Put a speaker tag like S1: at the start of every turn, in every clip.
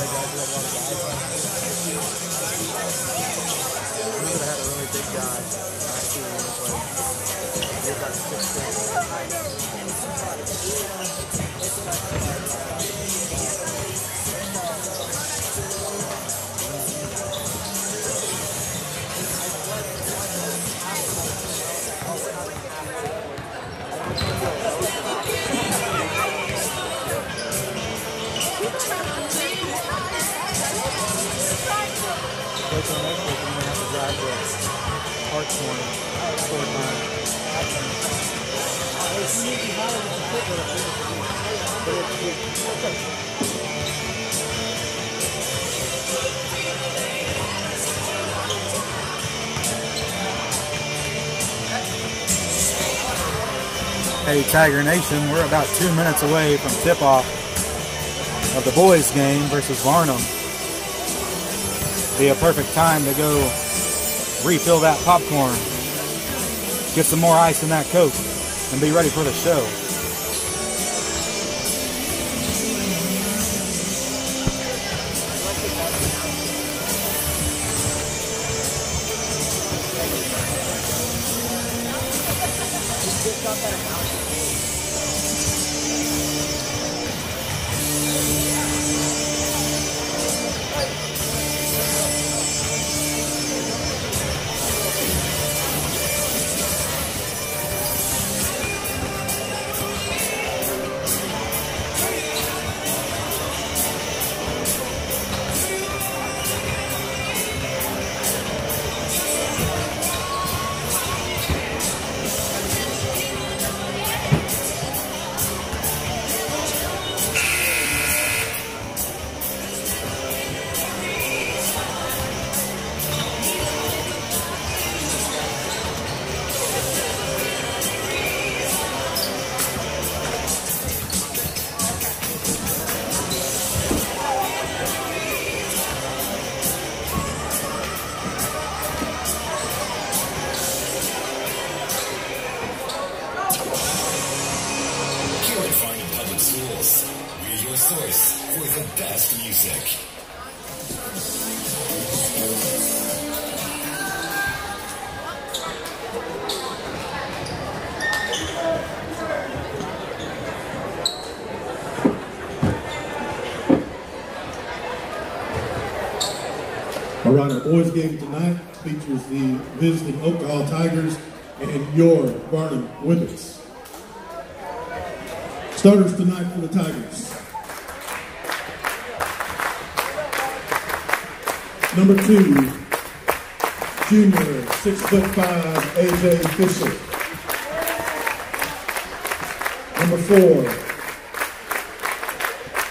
S1: I had a really big guy.
S2: Hey, Tiger Nation, we're about two minutes away from tip-off of the boys game versus Varnum. Be a perfect time to go refill that popcorn, get some more ice in that Coke, and be ready for the show.
S3: All right, our boys game tonight features the visiting Oak Tigers and your Varnum Whippets. Starters tonight for the Tigers. Number two, junior, six foot five, AJ Fisher. Number four,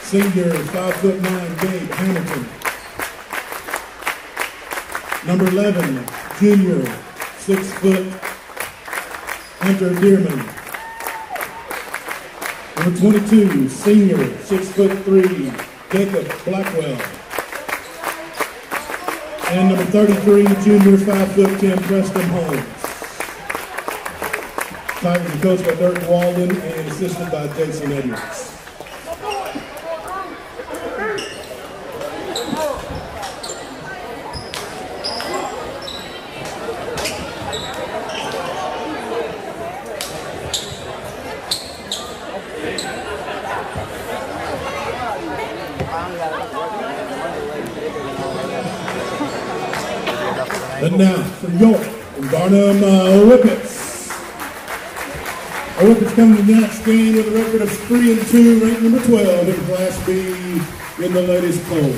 S3: senior, five foot nine, Gabe Hamilton. Number 11, junior, six foot, Hunter Dearman. Number 22, senior, six foot three, Jacob Blackwell. And number 33, junior, five foot 10, Preston Holmes. Tigers coached by Dirk Walden and assisted by Jason Edwards. And now for York and Varnum uh, Whippets. Whippets come to the next game with a record of 3 and 2, ranked number 12 in Class B in the latest poll.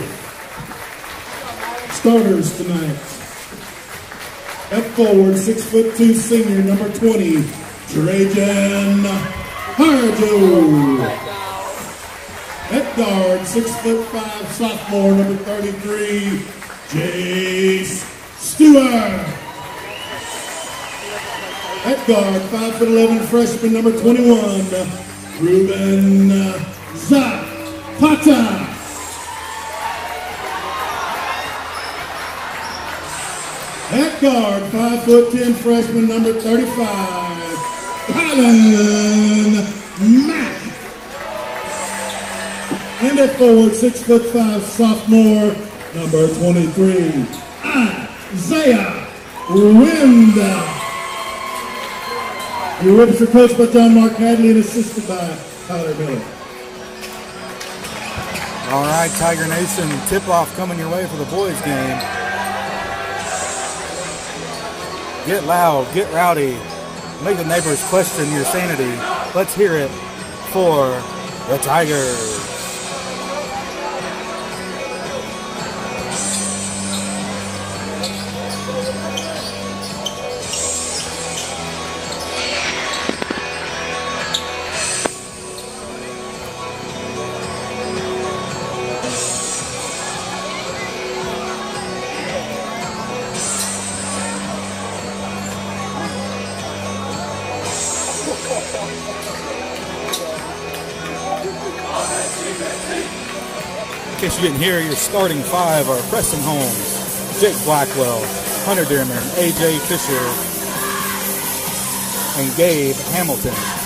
S3: Starters tonight. Up forward, 6 foot 2 senior, number 20, Trajan Harjo. At guard, 6 foot 5 sophomore, number 33, Jace Stewart. At guard, 5 foot 11 freshman, number 21, Ruben uh, Zapata. At guard, 5 foot 10 freshman, number 35, Colin Mack. And at forward, 6 foot 5 sophomore, number 23, Isaiah Winda. Your whips are coached by John Mark Hadley and assisted by Tyler Miller.
S2: All right, Tiger Nation, tip-off coming your way for the boys game. Get loud, get rowdy, make the neighbors question your sanity. Let's hear it for the Tigers. You didn't hear, your starting five are Preston Holmes, Jake Blackwell, Hunter Dearman, AJ Fisher, and Gabe Hamilton.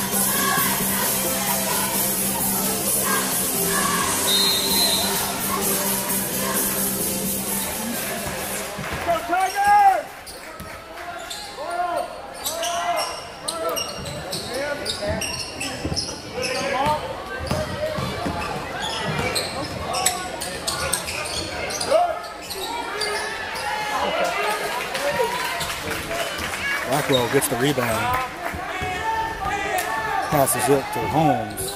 S2: Passes it to Holmes.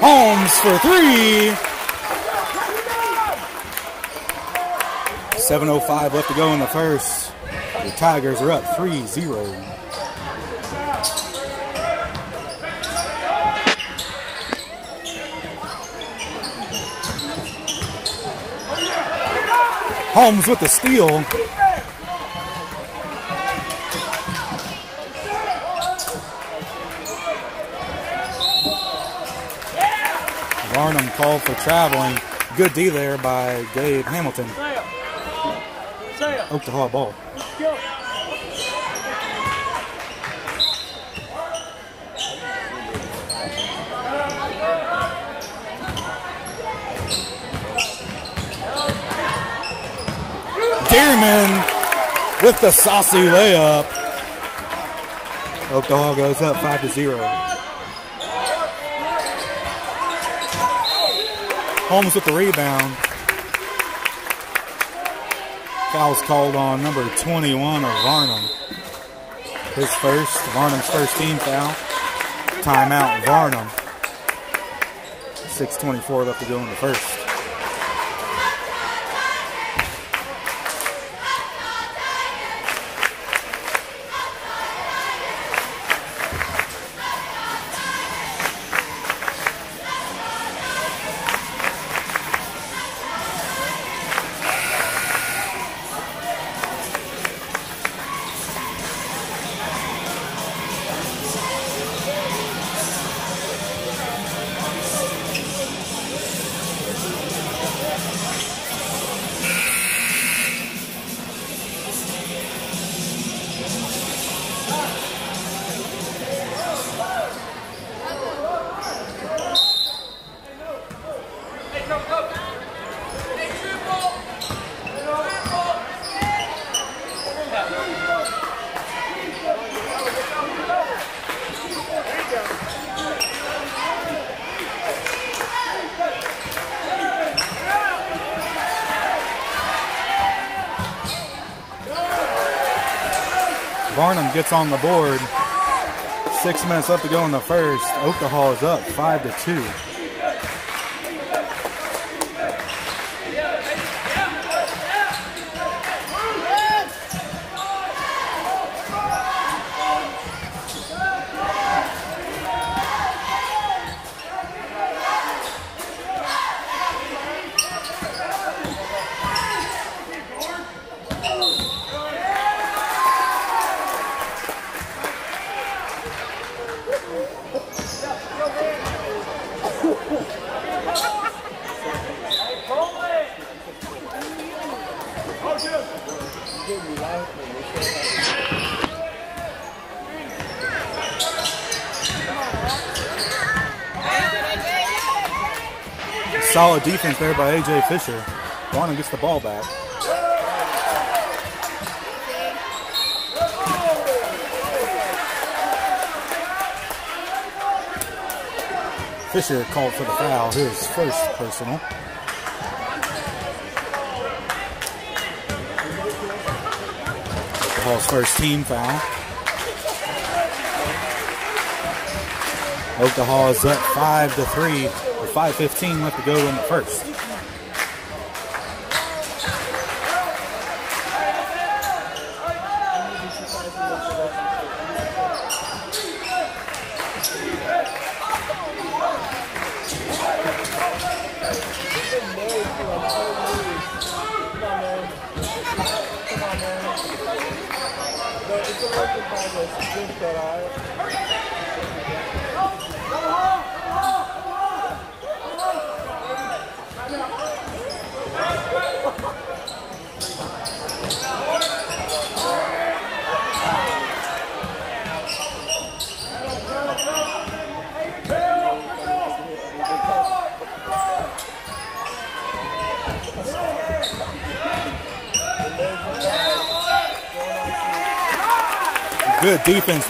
S2: Holmes for three. 7.05 left to go in the first. The Tigers are up 3 0. Holmes with the steal. Varnum called for traveling. Good D there by Gabe Hamilton. Oktaha ball. Dearman with the saucy layup. Oktaha goes up 5 to 0. Holmes with the rebound. Foul's called on number 21 of Varnum. His first, Varnum's first team foul. Timeout, Varnum. 6.24 left to go in the first. Gets on the board. Six minutes left to go in the first. Oktaha is up five to two. Solid defense there by A.J. Fisher. Varnum gets the ball back. Fisher called for the foul, his first personal. Oktaha's first team foul. Oktaha is up five to three 5.15 left to go in the first.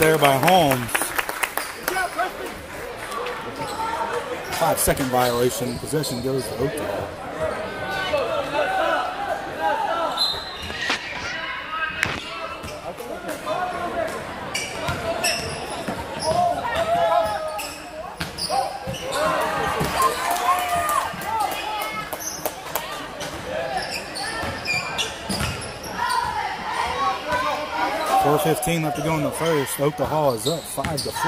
S2: there by Holmes. Five second violation. Possession goes to Oktaha. 15 left to go in the first. Oktaha is up 5 to 4.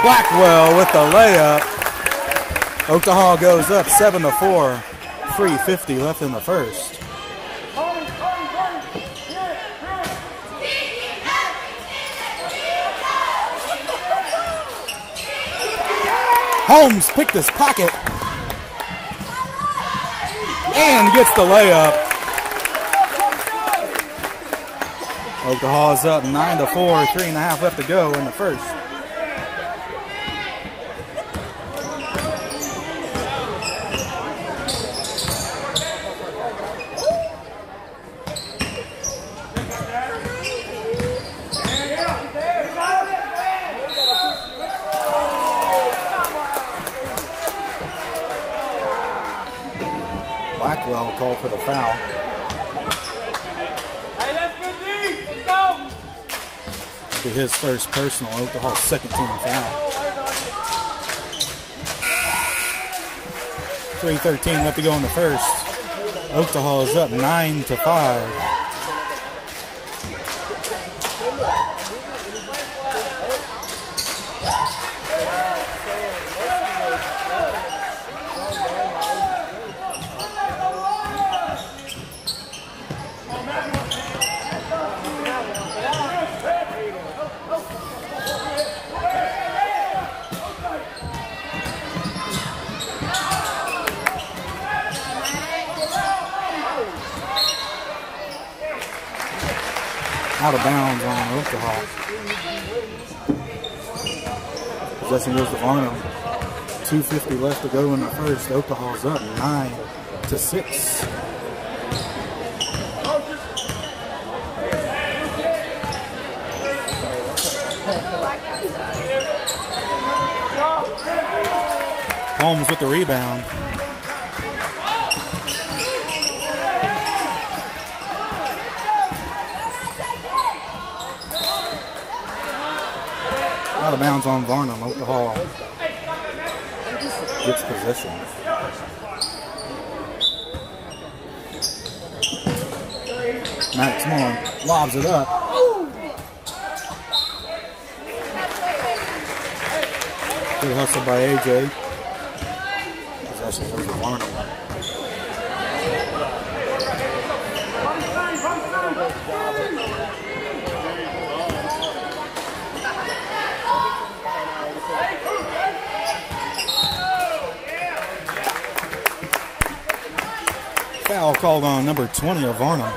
S2: Blackwell with the layup. Oktaha goes up 7 to 4. 350 left in the first. Holmes picked his pocket and gets the layup. Oktaha's up nine to four, three and a half left to go in the first. Blackwell called for the foul.
S4: Hey, let's go deep. Let's go.
S2: To his first personal, Oktaha's second team foul. 3.13 left to go in the first. Oktaha is up 9 to 5. out of bounds on alcohol. Possession goes to Varnum. 2.50 left to go in the first. Oktaha's up 9 to 6. Holmes with the rebound. Out of bounds on Varnum. Oktaha gets possession. Max Moore lobs it up. Good hustle by AJ. Possession goes to Varnum. Foul called on number 20 of Varnum.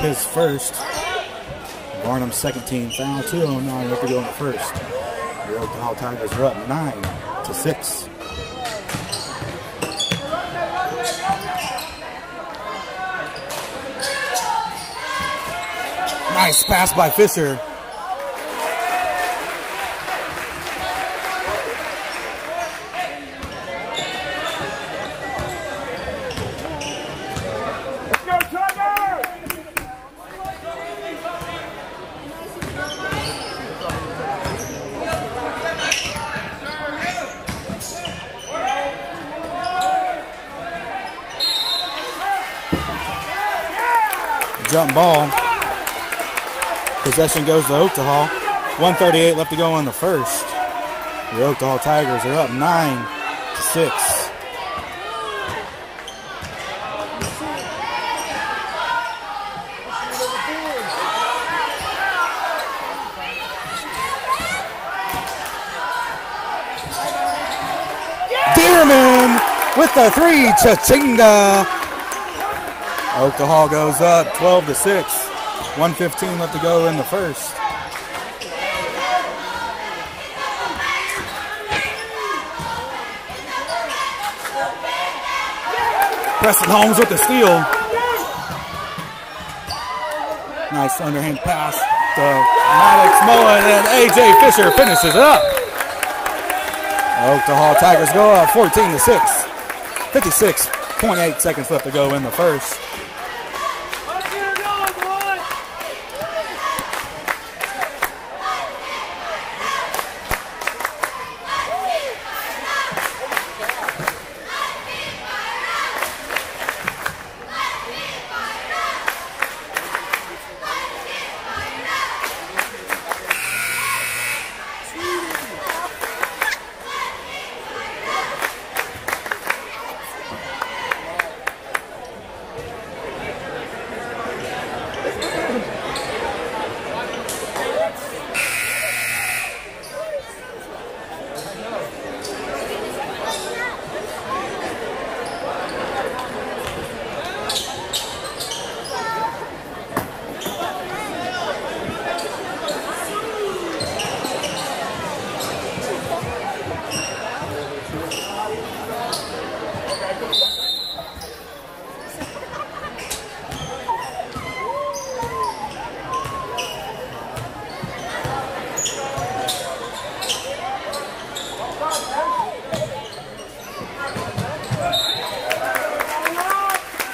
S2: His first. Varnum's second team foul. 209 left to go in the first. The Oktaha Tigers are up 9 to 6. Nice pass by Fisher. Jump ball. Possession goes to Oktaha. 138 left to go in the first. The Oktaha Tigers are up 9 to 6. Dearman with the three, Chachinga. Oktaha goes up 12 to 6. 115 left to go in the first. Preston Holmes with the steal. Nice underhand pass to Maddox Mullen and AJ Fisher finishes it up. Oktaha Tigers go up 14 to 6. 56.8 seconds left to go in the first.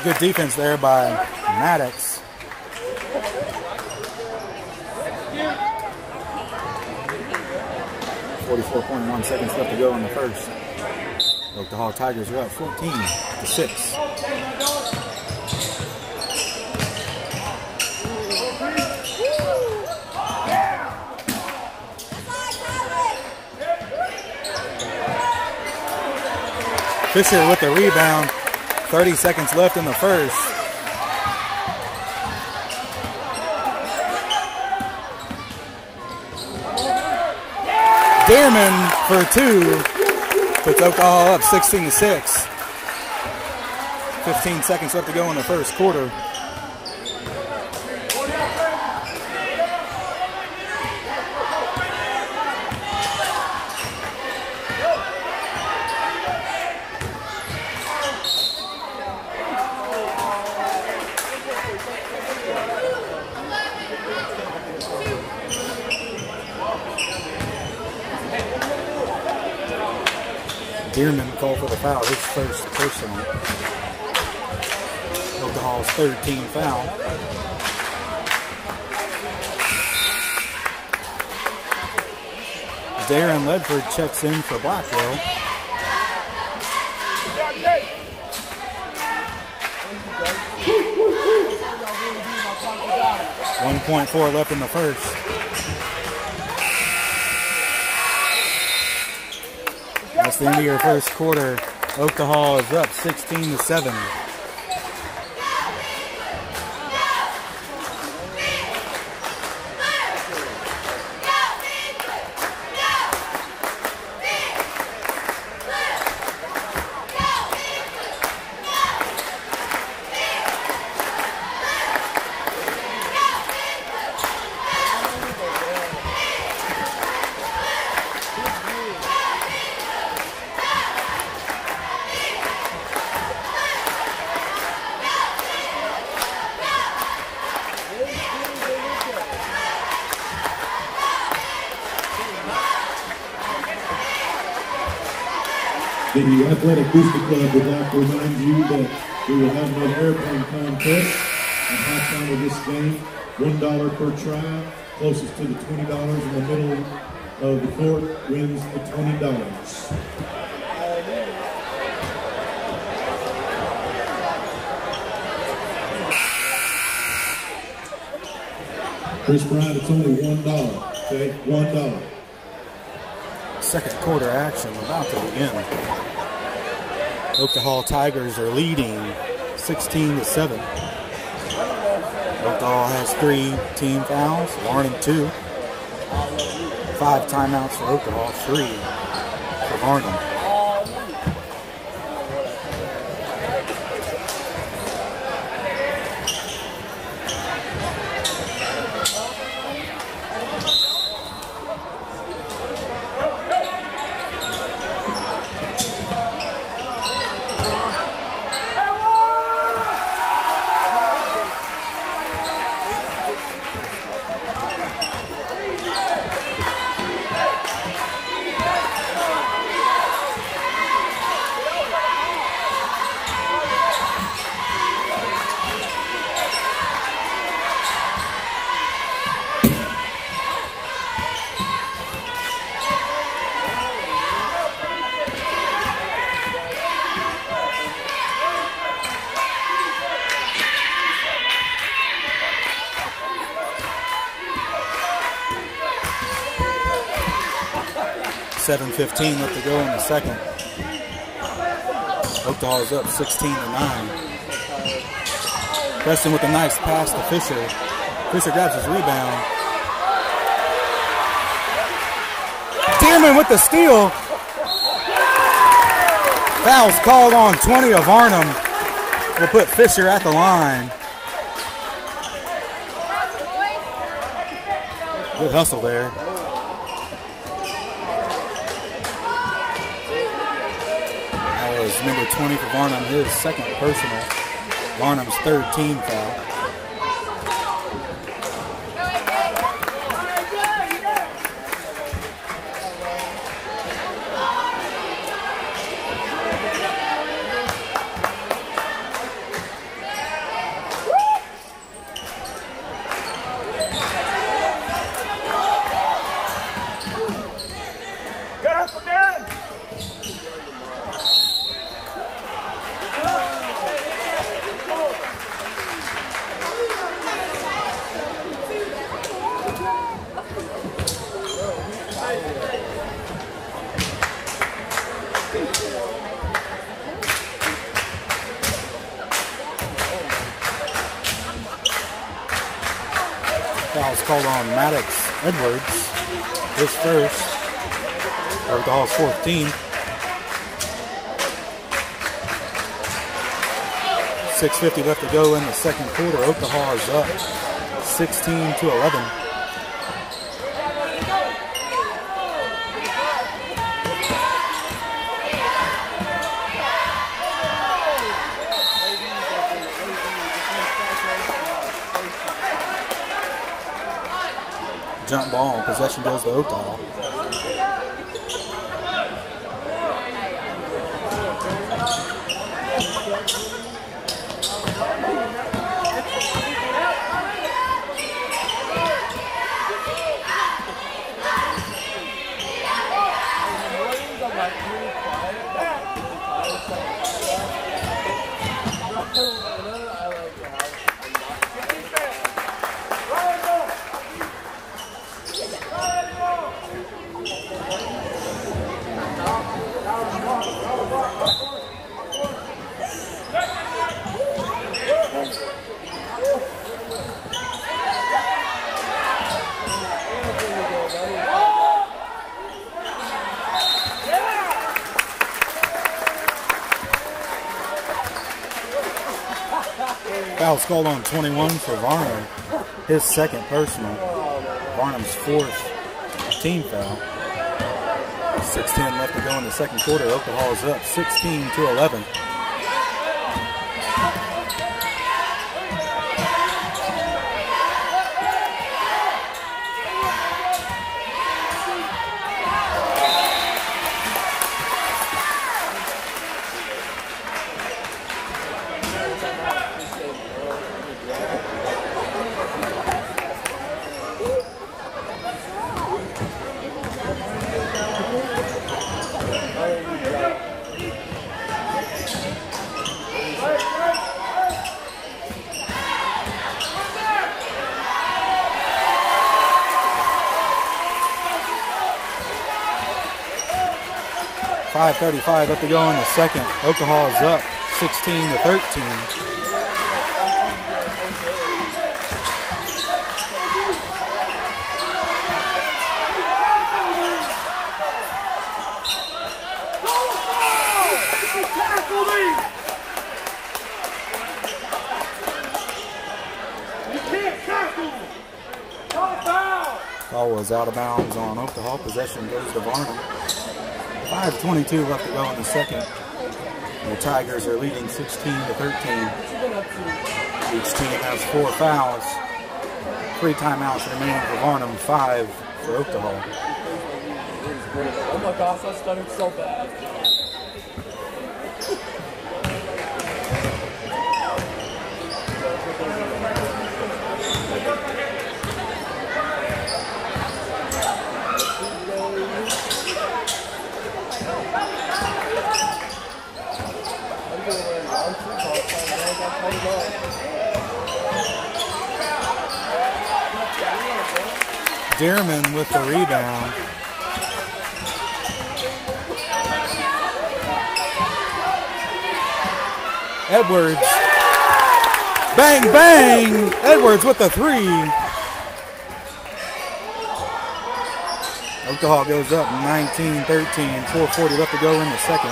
S2: Good defense there by Maddox. Forty-four point one seconds left to go in the first. Oktaha Tigers are up fourteen to six. Fisher with the rebound. 30 seconds left in the first. Dearman for two. Puts Oktaha up 16 to 6. 15 seconds left to go in the first quarter. Called for the foul, his first personal. Third team foul. Darren Ledford checks in for Blackwell. One point four left in the first. That's the end of your first quarter. Oktaha is up 16 to 7.
S3: The Athletic Booster Club would like to remind you that we will have another airplane contest at halftime of this game. One dollar per try. Closest to the twenty dollars in the middle of the court wins the twenty dollars. Chris Bryant, it's only one dollar. Okay, one dollar.
S2: Second quarter action about to begin. Oktaha Tigers are leading 16 to 7. Oktaha has three team fouls, Varnum two. Five timeouts for Oktaha, three for Varnum. Fifteen left to go in the second. Oktaha is up 16 to 9. Preston with a nice pass to Fisher. Fisher grabs his rebound. Dearman with the steal. Fouls called on 20 of Varnum. Will put Fisher at the line. Good hustle there. That was number 20 for Varnum, his second personal. Varnum's third team foul. Maddox Edwards. His first. Oktaha's fourth team. Six fifty left to go in the second quarter. Oktaha is up, sixteen to eleven. Jump ball. Possession goes to Oktaha. Called on 21 for Varnum. His second personal. Varnum's fourth team foul. 6-10 left to go in the second quarter. Oktaha's up 16 to 11. Five thirty-five left to go in the second. Oktaha is up 16 to 13.
S4: You can't tackle me! Call foul!
S2: Ball was out of bounds on Oktaha. Possession goes to Varnum. 5.22 left to go in the second. The Tigers are leading 16 to 13. Each team has four fouls. Three timeouts remaining for Varnum, five for Oktaha.
S5: Oh my gosh, I stuttered so bad.
S2: Dearman with the rebound. Edwards. Bang, bang! Edwards with the three. Oktaha goes up 19 13, 440 left to go in the second.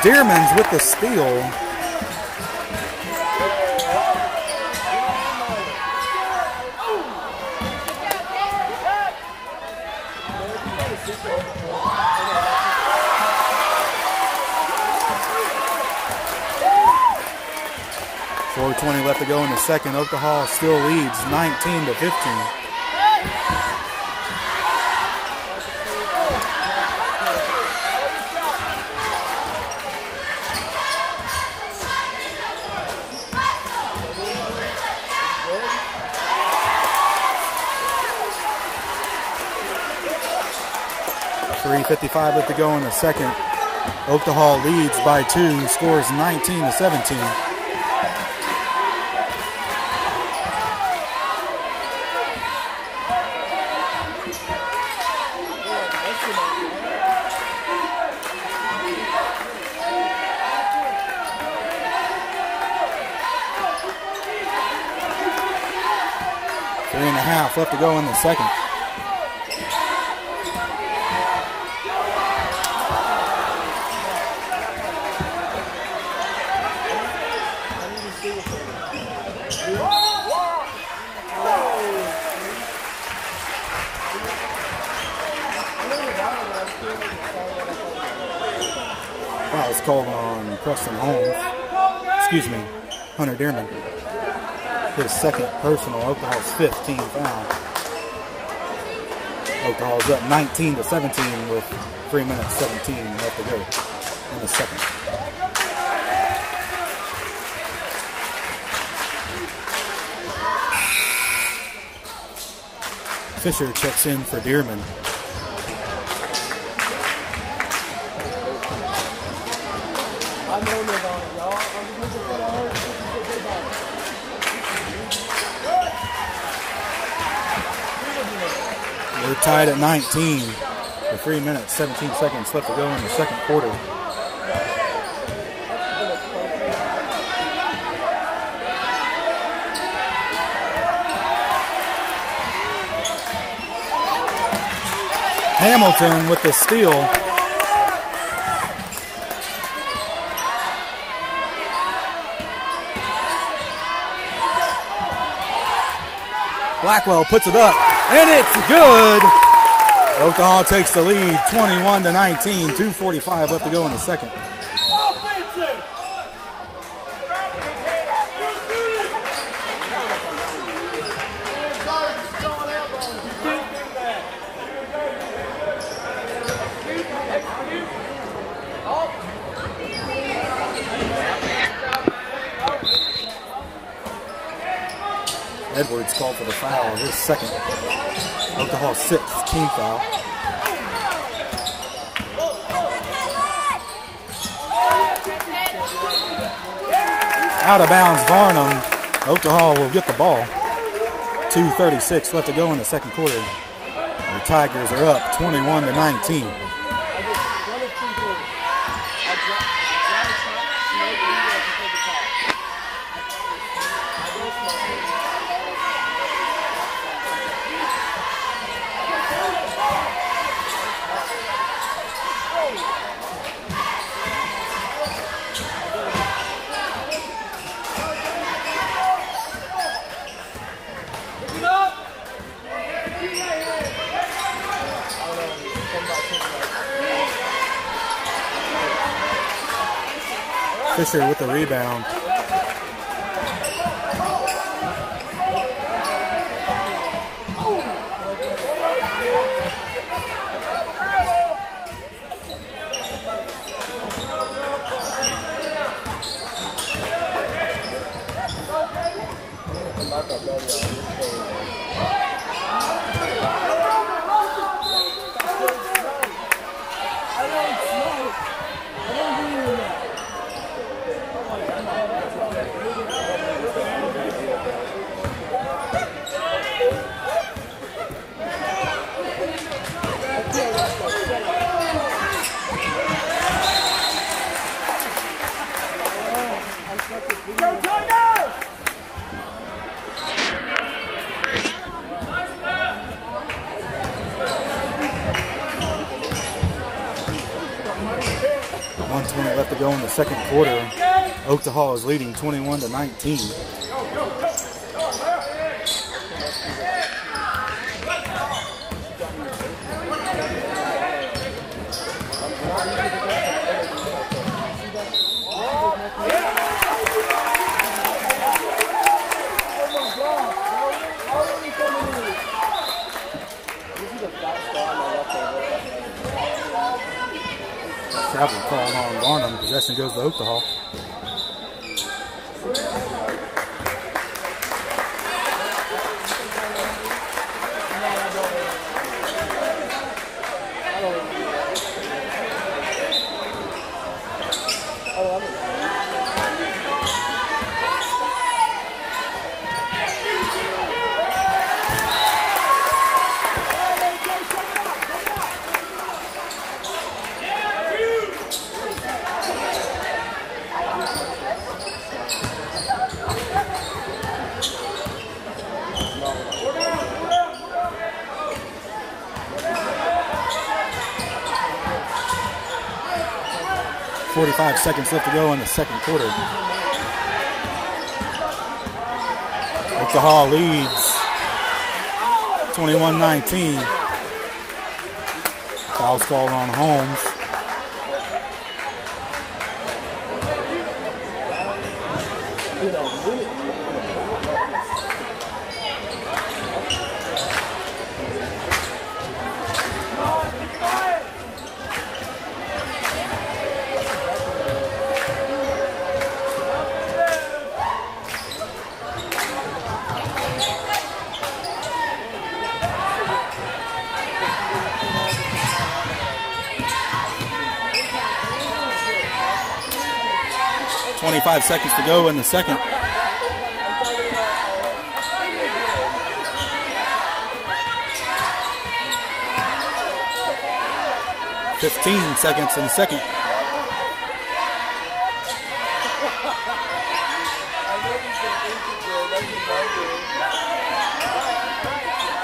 S2: Dearman's with the steal. Four twenty left to go in the second. Oktaha still leads 19 to 15. Three fifty-five left to go in the second. Oktaha leads by two, scores 19 to 17. And a half left to go in the second. Foul's called on Preston Holmes. Excuse me, Hunter Dearman. His second personal, Oktaha's 15 foul. Oktaha's up 19 to 17 with 3 minutes 17 left to go in the second. Fisher checks in for Dearman. We're tied at 19 with 3 minutes, 17 seconds left to go in the second quarter. Hamilton with the steal. Blackwell puts it up, and it's good. Oktaha takes the lead, 21 to 19. 2:45 left to go in the second. Edwards called for the foul, his second. Team foul. Out of bounds, Varnum. Oktaha will get the ball. 2.36 left to go in the second quarter. The Tigers are up 21 to 19. Fisher with the rebound. One twenty left to go in the second quarter. Oktaha is leading 21 to 19. Travel called on Varnum. Possession goes to Oktaha. Forty-five seconds left to go in the second quarter. Oktaha leads 21-19. Foul's called on Holmes. 25 seconds to go in the second. Fifteen seconds in the second.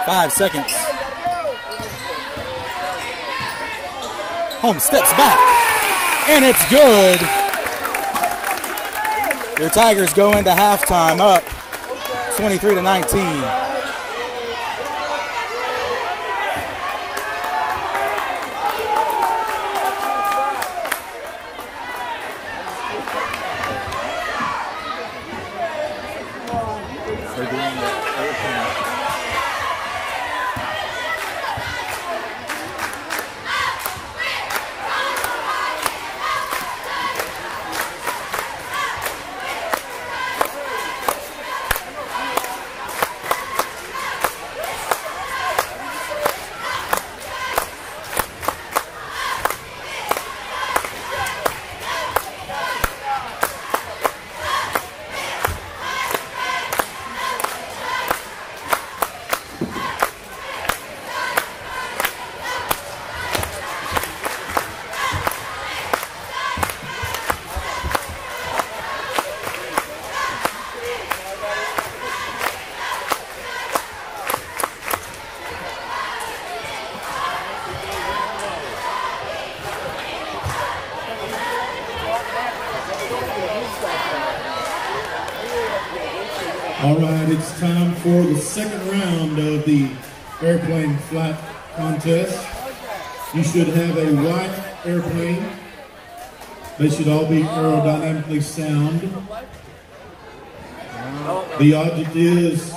S2: Five seconds. Home steps back. And it's good. Your Tigers go into halftime up 23 to 19.
S3: Right, it's time for the second round of the airplane flight contest. You should have a white airplane. They should all be aerodynamically sound. The object is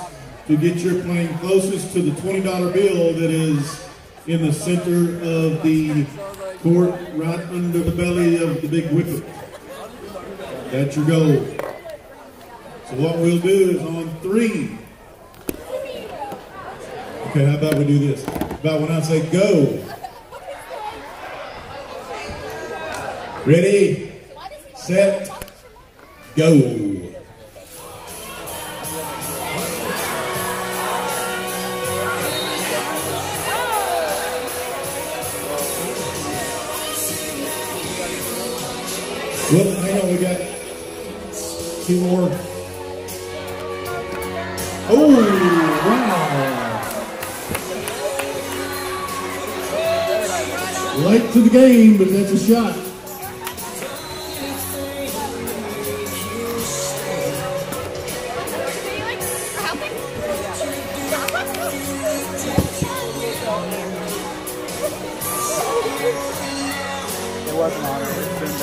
S3: to get your plane closest to the $20 bill that is in the center of the court, right under the belly of the big whippet. That's your goal. So what we'll do is on three. Okay, how about we do this? About when I say go. Ready, set, go. Well, hang on, we got two more. Game, but that's a shot.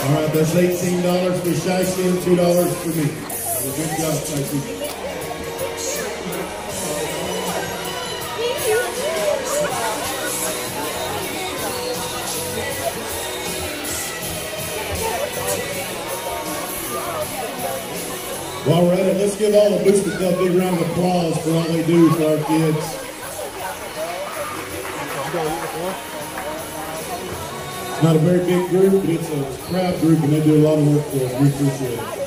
S3: All right, that's $18 for Shiesty and $2 for me. Good job, Shiesty. Give all the Booster Club a big round of applause for all they do for our kids. It's not a very big group, but it's a proud group, and they do a lot of work for us. We appreciate it.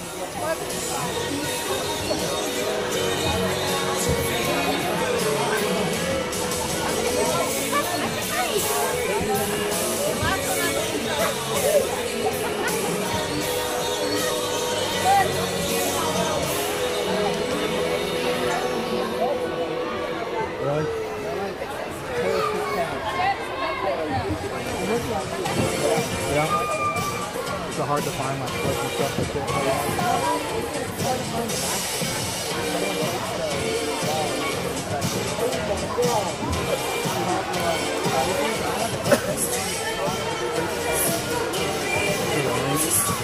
S2: I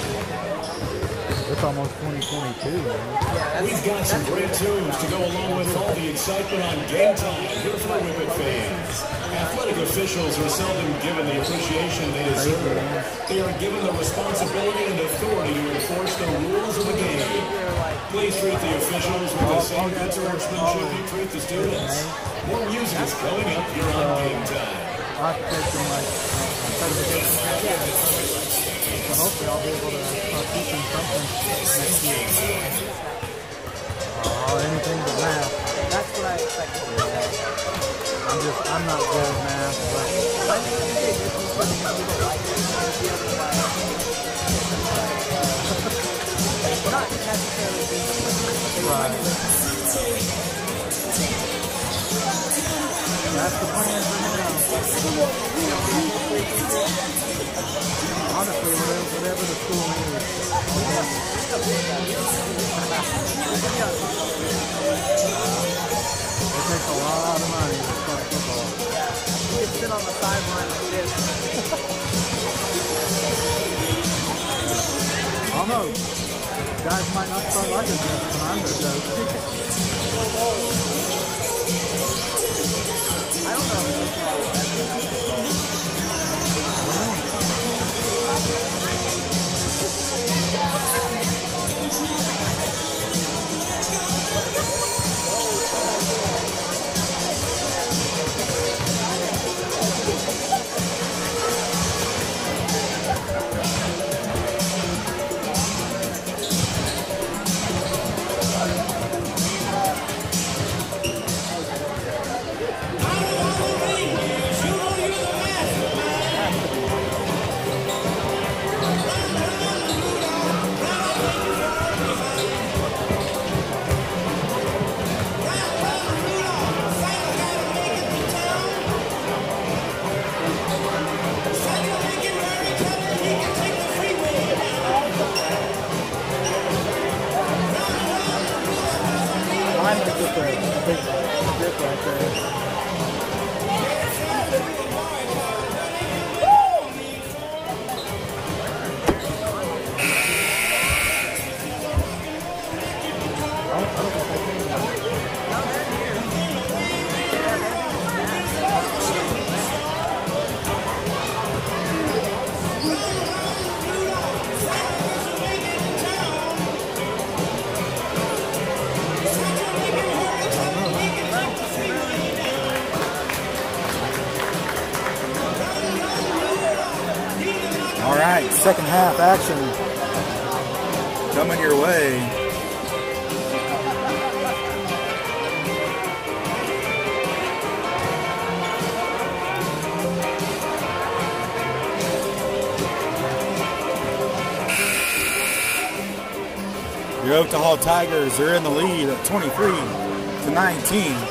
S6: that's
S1: almost 2022.
S7: We've got some great tunes to go along with all the excitement on game time here for Whippet fans. Athletic officials are seldom given the appreciation they deserve. They are given the responsibility and authority to enforce the rules of the game. Please treat the officials with the same sportsmanship you treat the students. More music is coming up here on game time.
S1: I hopefully I'll be able to start teaching something next year. Oh, anything but math.
S5: That's what I expected.
S1: I'm just, I'm not good at math, but
S5: I think it's big. It's just something that people like. It's the other. Not necessarily
S1: right. That's the plan. Honestly, whatever, the school needs. It takes a lot of money to start football.
S5: You could sit on the sideline like this.
S1: I. Guys might not start liking this when I'm.
S5: I don't know
S1: Are in the lead at 23 to 19.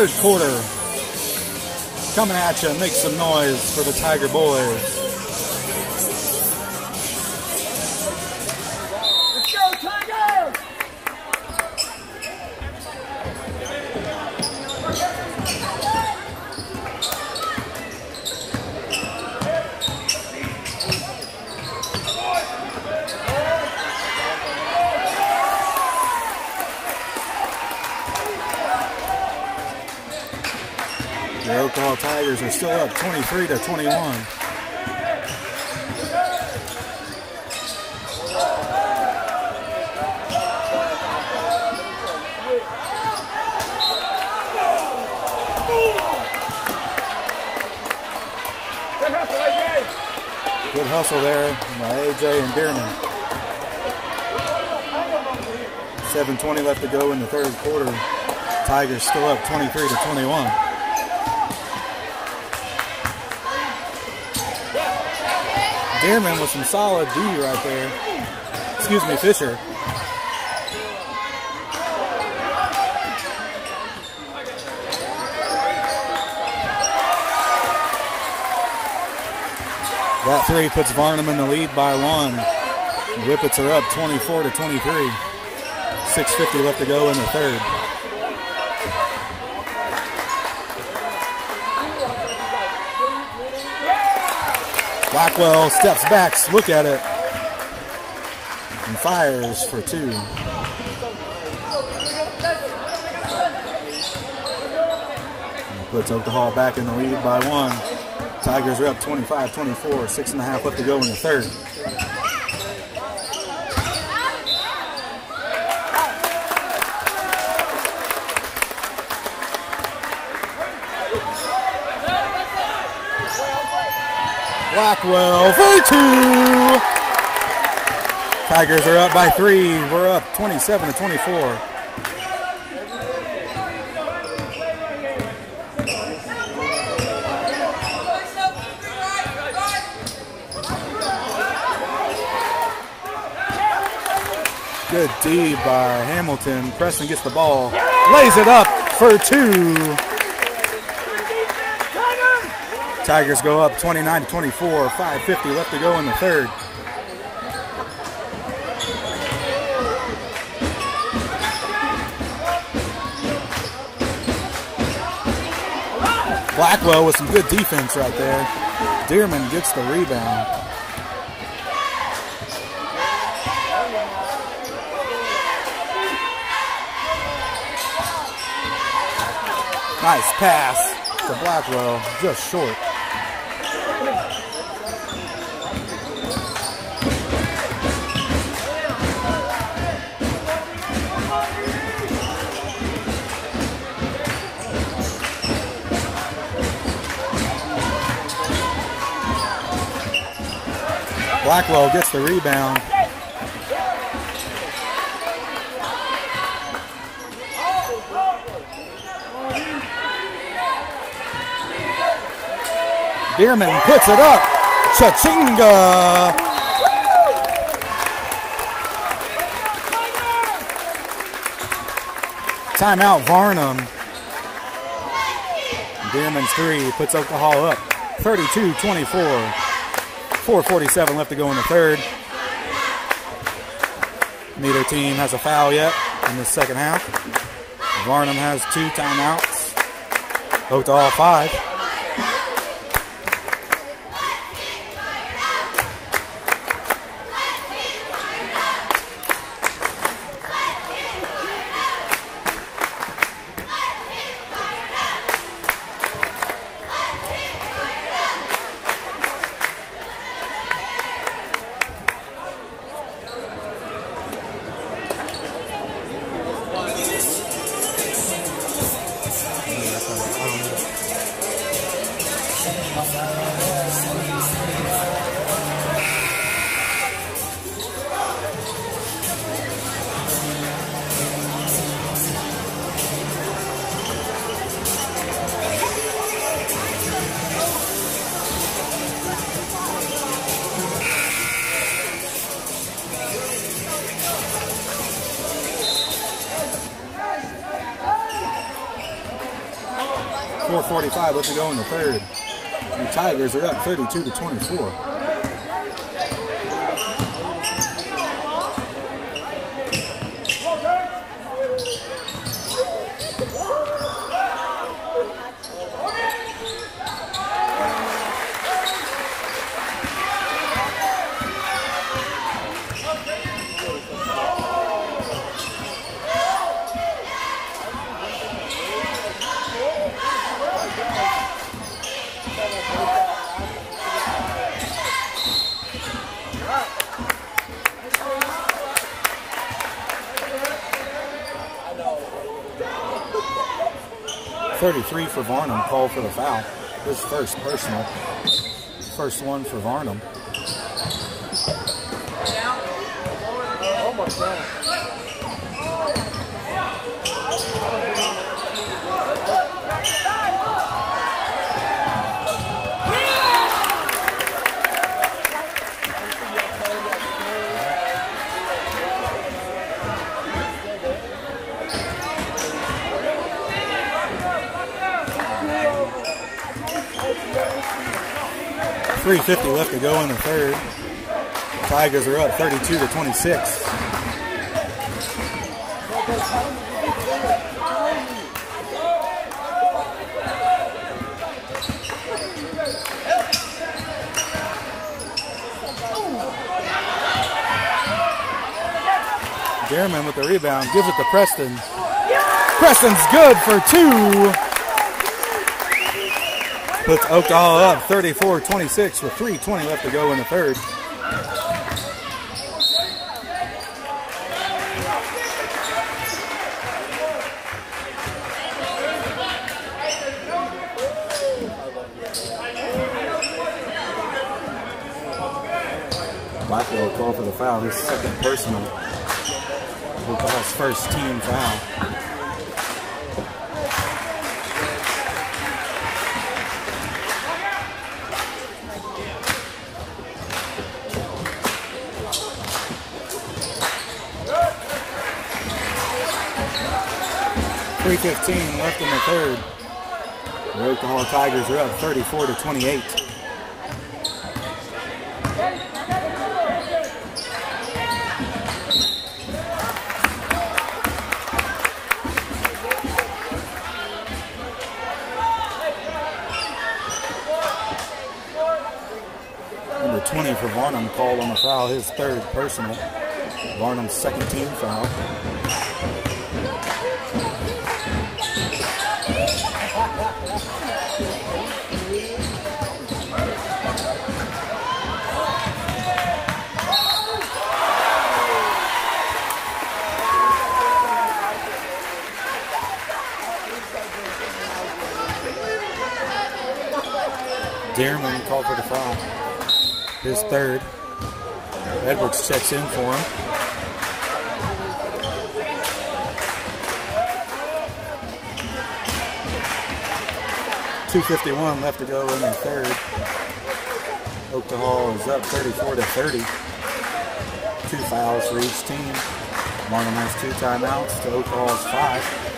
S1: Third quarter. Coming at you. Make some noise for the Tiger Boys.
S2: 23 to 21. Good hustle there by AJ and Bierman. 7.20 left to go in the third quarter. Tigers still up 23 to 21. Dearman with some solid D right there. Excuse me, Fisher. That three puts Varnum in the lead by one. Whippets are up 24 to 23. 6.50 left to go in the third. Blackwell steps back, look at it, and fires for two. And puts Oktaha back in the lead by one. Tigers are up 25-24, six and a half left to go in the third. Blackwell for two. Tigers are up by three. We're up 27 to 24. Good D by Hamilton. Preston gets the ball, lays it up for two. Tigers go up 29 to 24, 5.50 left to go in the third. Blackwell with some good defense right there. Dearman gets the rebound. Nice pass to Blackwell, just short. Blackwell gets the rebound. Bierman puts it up. Chachinga. Timeout Varnum. Bierman's three puts Oktaha up 32-24. 4.47 left to go in the third. Neither team has a foul yet in the second half. Varnum has two timeouts. Oktaha five. 32 to 24. 33 for Varnum called for the foul. His first personal. First one for Varnum.
S5: Oh my god.
S2: Three fifty left to go in the third. Tigers are up 32 to 26. Dearman with the rebound, gives it to Preston. Preston's good for two. Puts Oktaha up 34-26 with 3.20 left to go in the third. Blackwell called for the foul, his second personal. Oktaha's first team foul. In the third. The Oktaha Tigers are up 34 to 28. Number 20 for Varnum called on the foul, his third personal. Varnum's second team foul. Dearman called for the foul. His third. Edwards checks in for him. Two fifty one left to go in the third. Oktaha is up 34 to 30. Two fouls for each team. Martin has two timeouts to Oktaha's five.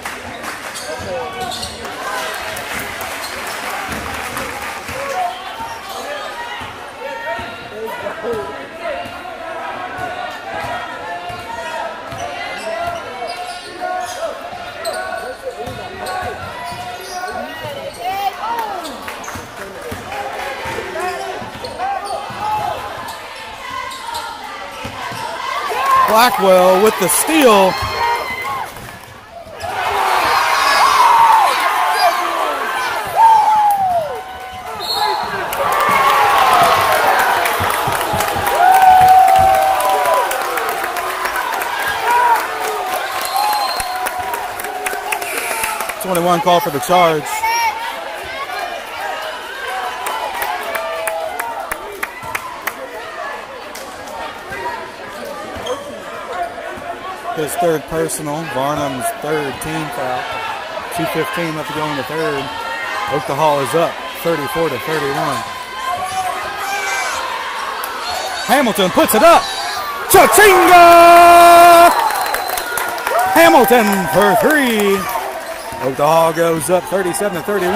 S2: Blackwell with the steal. Twenty-one call for the charge. His third personal, Varnum's third team foul. 2.15 left to go in the third. Oktaha is up 34 to 31. Hamilton puts it up. Chachinga! Hamilton for three. Oktaha goes up 37 to 31.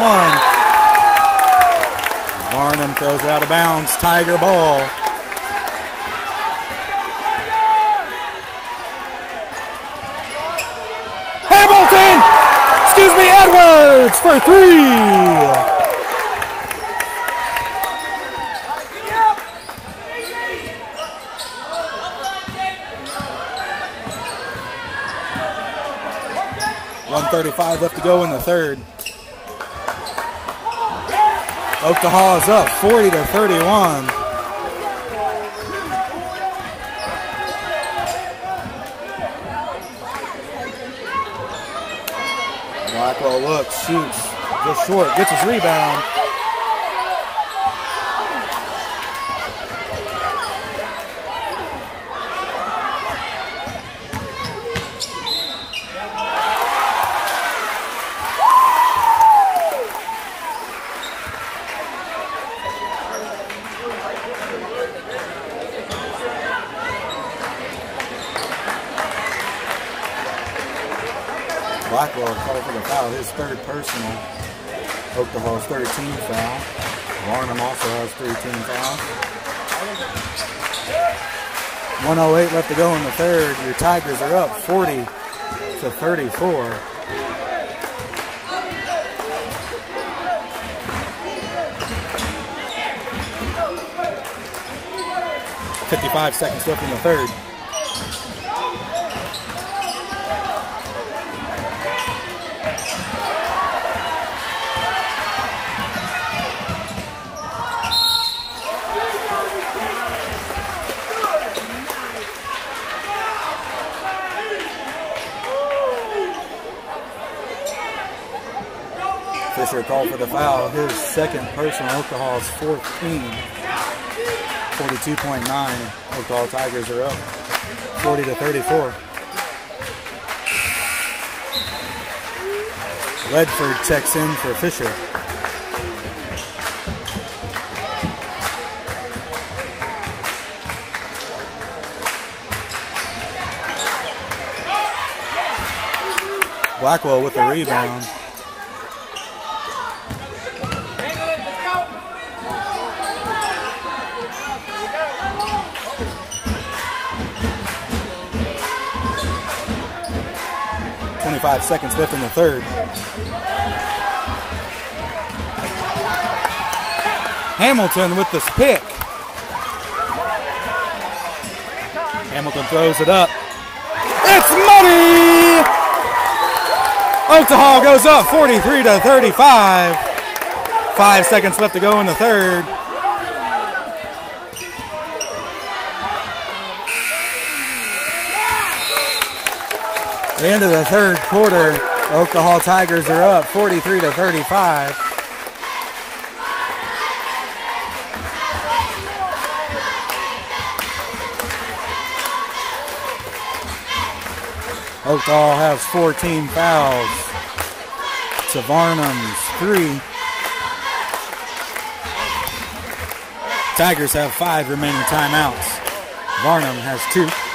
S2: Varnum throws it out of bounds. Tiger ball. It's for three. One thirty-five left to go in the third. Oktaha is up 40 to 31. Look, shoots. Just short. Gets his rebound. Third personal. Oktaha's 13 foul. Varnum also has 13 fouls. 108 left to go in the third. Your Tigers are up 40 to 34. Fifty-five seconds left in the third. Fisher for the foul. His second personal, Oktaha's fourth team. 42.9. Oktaha Tigers are up 40 to 34. Ledford checks in for Fisher. Blackwell with the rebound. Twenty-five seconds left in the third. Hamilton with the pick. Hamilton throws it up. It's money! Oktaha goes up 43 to 35. Five seconds left to go in the third. The end of the third quarter, Oktaha Tigers are up 43 to 35. Oakdale has 14 fouls. To Varnum's three. Tigers have five remaining timeouts. Varnum has two.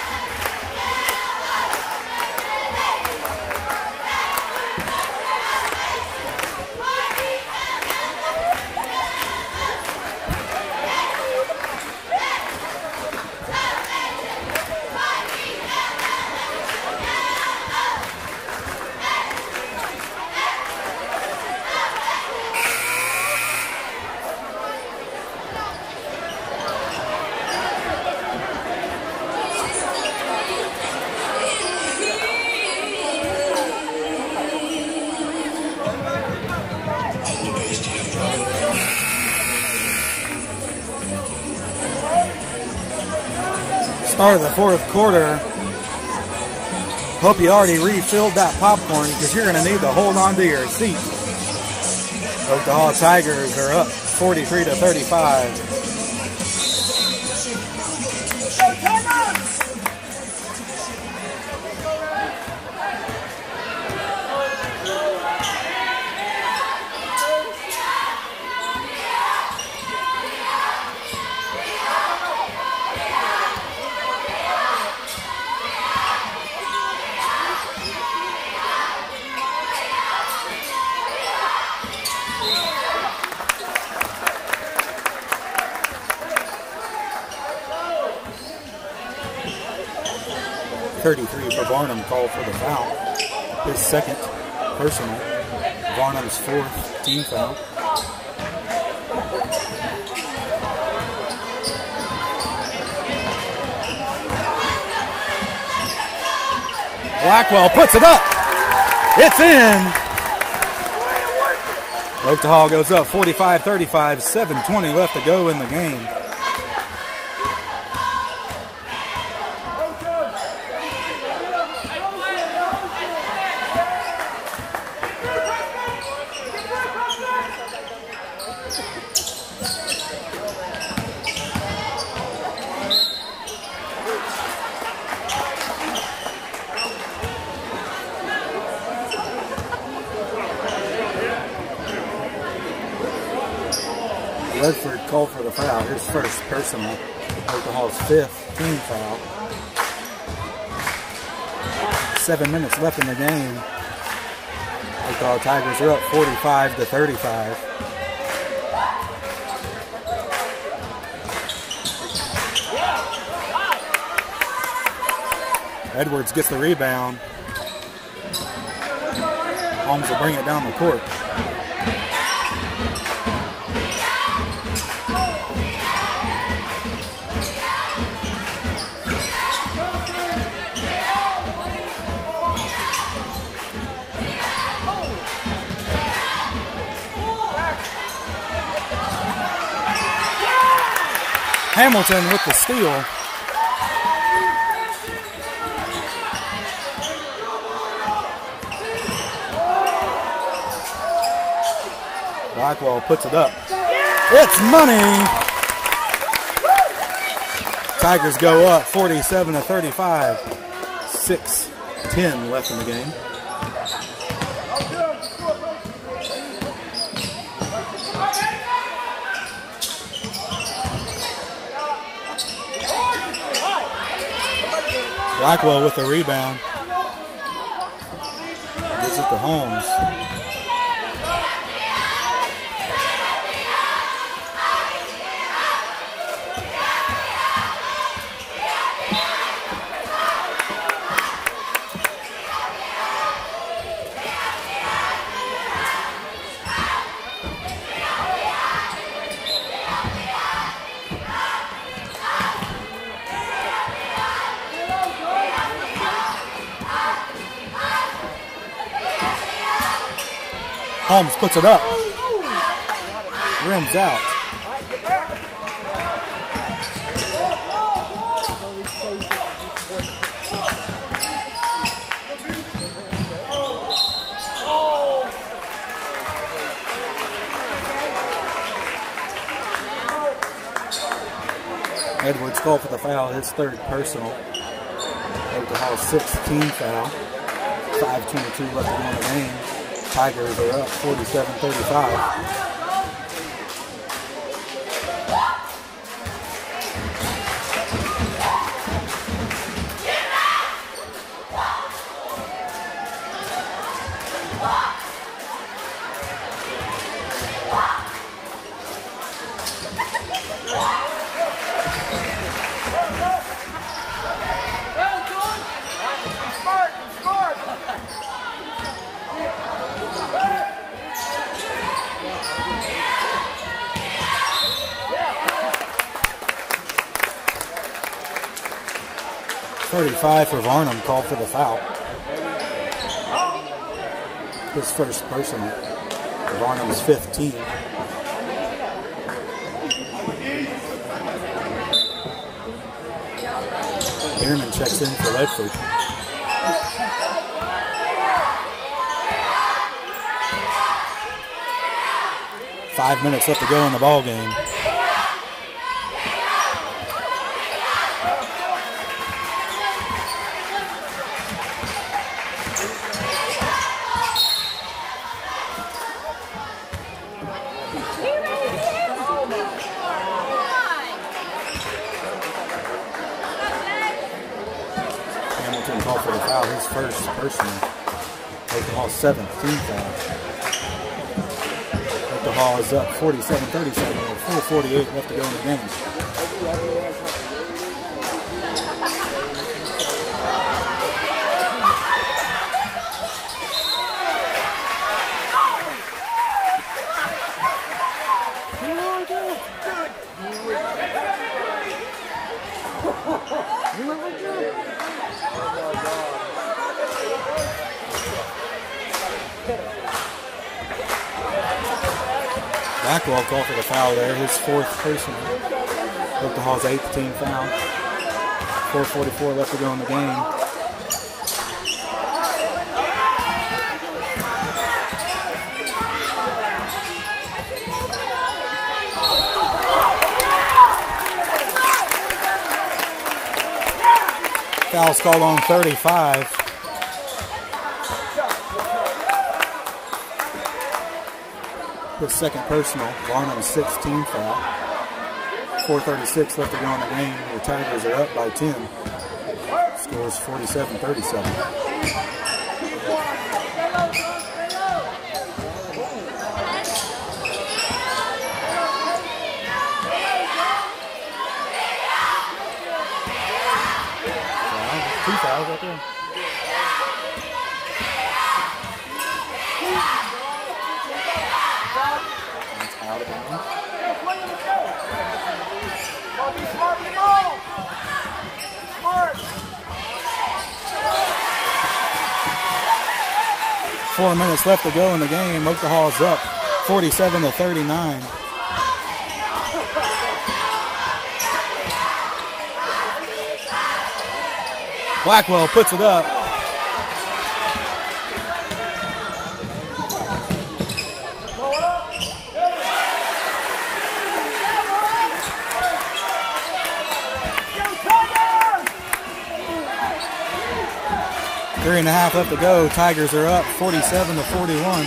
S2: Start of the fourth quarter. Hope you already refilled that popcorn because you're going to need to hold on to your seat. Oktaha Tigers are up 43 to 35. Thirty-three for Varnum called for the foul. His second personal. Varnum's fourth team foul. Blackwell puts it up. It's in. Oktaha goes up 45-35, 7.20 left to go in the game. Redford called for the foul. His first personal. Oktaha's fifth team foul. Seven minutes left in the game. Oktaha Tigers are up 45 to 35. Edwards gets the rebound. Holmes will bring it down the court. Hamilton with the steal. Blackwell puts it up. It's money! Tigers go up 47 to 35. 6 10 left in the game. Blackwell with the rebound. Gives it to Holmes. Holmes puts it up. Rims out. Edwards called for the foul, his third personal. Oktaha 16 foul. 5.22 left to go in the game. Tigers are up 47-35. Thirty-five for Varnum called for the foul. His first personal. Varnum's 15. Bierman checks in for Redford. Five minutes left to go in the ball game. 17 foul. Uh, the Hall is up 47-37 with 4.48 left to go in the game. Blackwell called for the foul there, his fourth personal. Oktaha's eighth team foul. 4.44 left to go in the game. Foul's called on 35. His second personal. Varnum 16 foul. 4.36 left to go in the game. The Tigers are up by 10. Scores 47-37. Foul. Two fouls right there. That's out of bounds. Four minutes left to go in the game. Oktaha's up 47 to 39. Blackwell puts it up. Three and a half left to go. Tigers are up 47 to 41.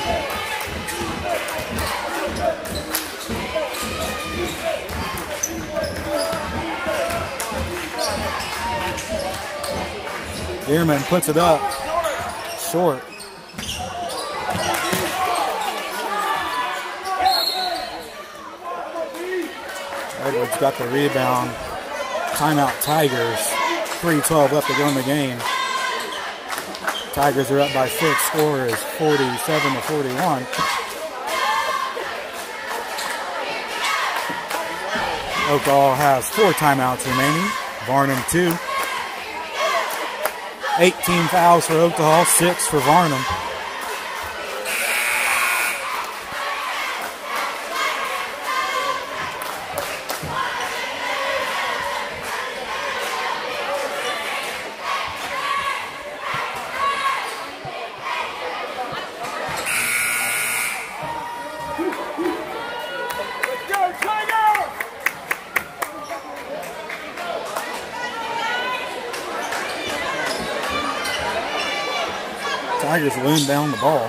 S2: Dearman puts it up. Short. Edwards got the rebound. Timeout Tigers. 3.12 left to go in the game. Tigers are up by six. Score is 47 to 41. Oktaha has four timeouts remaining. Varnum two. 18 fouls for Oktaha, six for Varnum. Tigers will inbound the ball.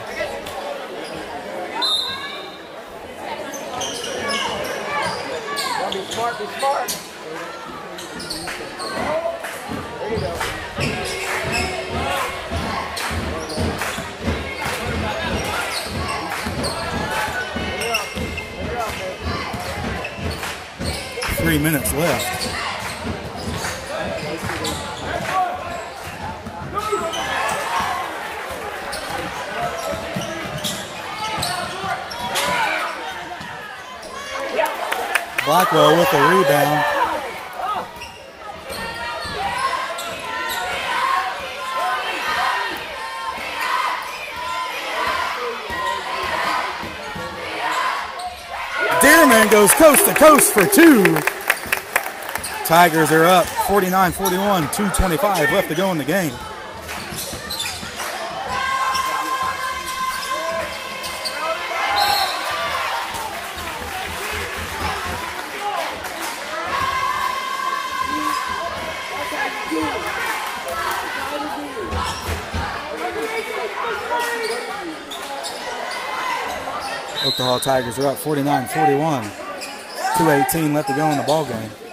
S5: Be smart, be smart. There you go.
S2: Three minutes left. Blackwell with the rebound. Dearman goes coast for two. Tigers are up 49 41, 225 left to go in the game. Oktaha Tigers are up 49 41. 218 left to go in the ball game.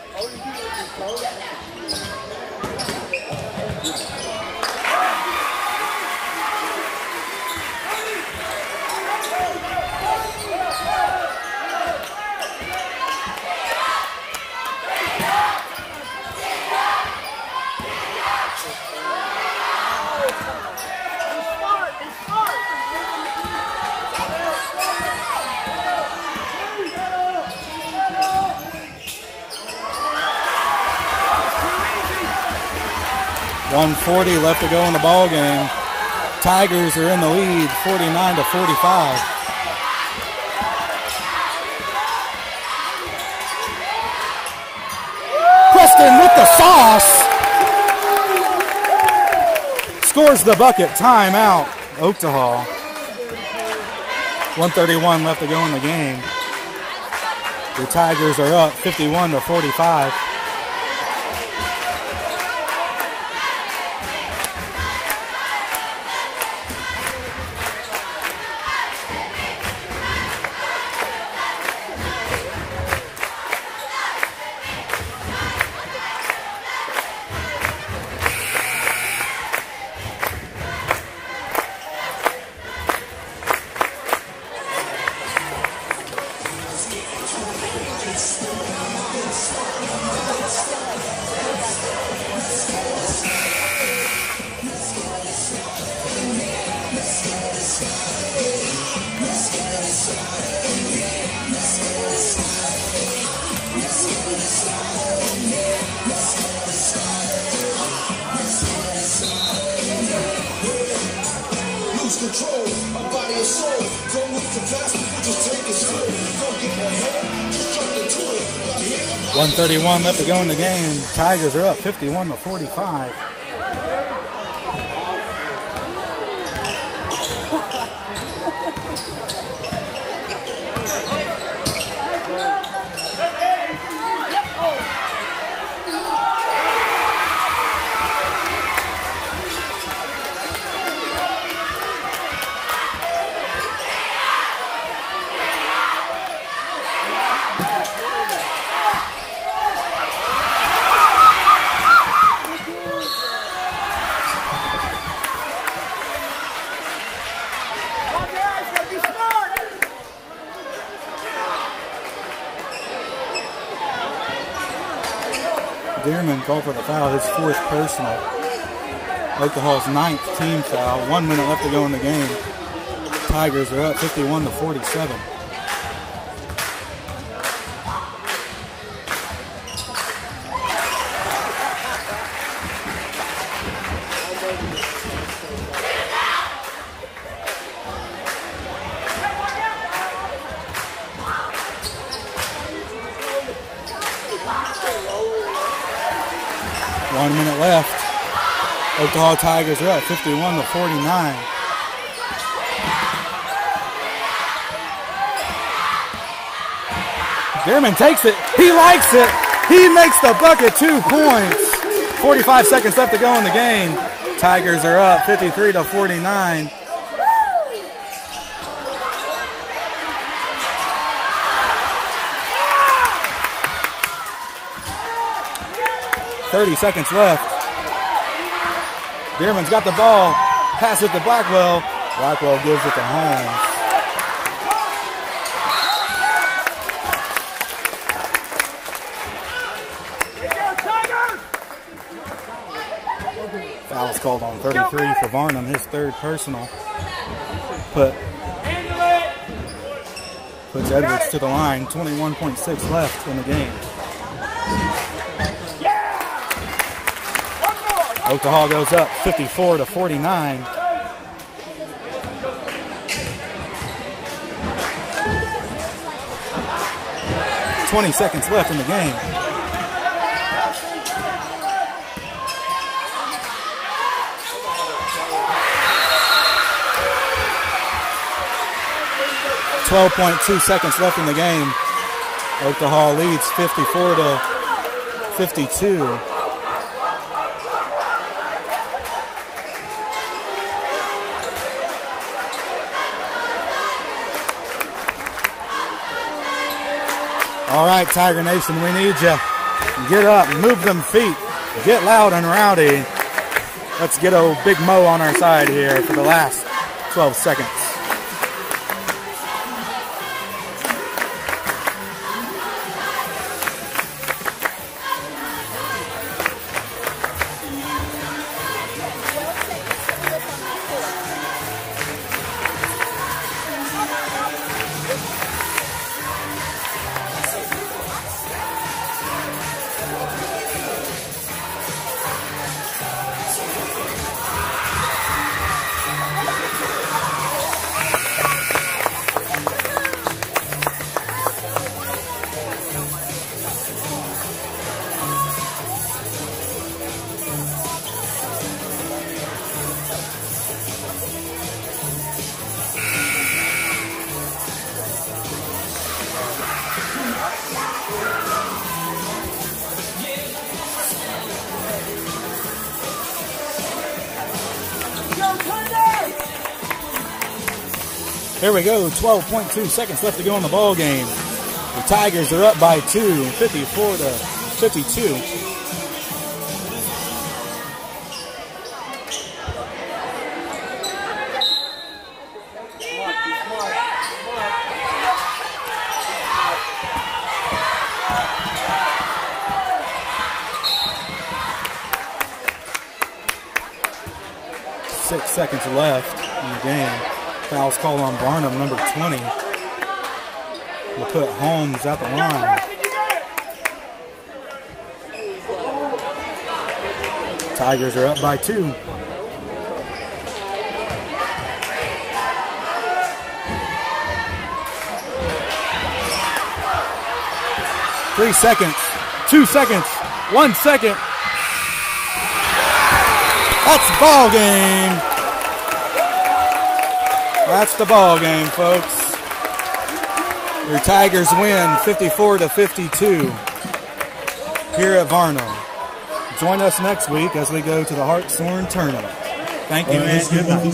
S2: One forty left to go in the ball game. Tigers are in the lead, 49 to 45. Preston with the sauce. Scores the bucket. Timeout. Oktaha. 131 left to go in the game. The Tigers are up 51 to 45. To go in the game. Tigers are up 51 to 45. Dearman called for the foul, his fourth personal. Oktaha's ninth team foul. One minute left to go in the game. Tigers are up 51 to 47. Oktaha Tigers are up 51 to 49. Dearman takes it. He likes it. He makes the bucket two points. 45 seconds left to go in the game. Tigers are up 53 to 49. Thirty seconds left. Dearman's got the ball. Pass it to Blackwell. Blackwell gives it to Holmes. Foul's called on 33 for Varnum, his third personal. Put puts Edwards to the line. 21.6 left in the game. Oktaha goes up 54 to 49. Twenty seconds left in the game. Twelve point two seconds left in the game. Oktaha leads 54 to 52. All right, Tiger Nation, we need you. Get up, move them feet, get loud and rowdy. Let's get a big Mo on our side here for the last 12 seconds. Here we go, 12.2 seconds left to go in the ball game. The Tigers are up by two, 54 to 52. Six seconds left in the game. Fouls call on Varnum, number 20. Will put Holmes at the line. Tigers are up by two. Three seconds, two seconds, one second. That's ball game. That's the ball game, folks. Your Tigers win 54 to 52 here at Varnum. Join us next week as we go to the Hartshorne tournament. Thank you
S3: right,
S2: and good night.